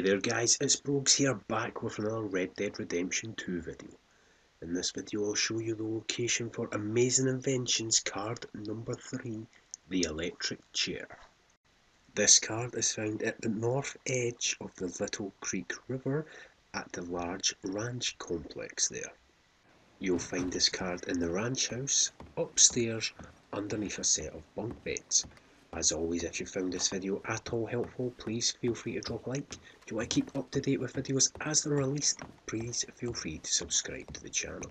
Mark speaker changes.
Speaker 1: there guys, it's Brogs here back with another Red Dead Redemption 2 video. In this video I'll show you the location for Amazing Inventions card number 3, the electric chair. This card is found at the north edge of the Little Creek River at the large ranch complex there. You'll find this card in the ranch house, upstairs, underneath a set of bunk beds. As always, if you found this video at all helpful, please feel free to drop a like. If you want to keep up to date with videos as they're released, please feel free to subscribe to the channel.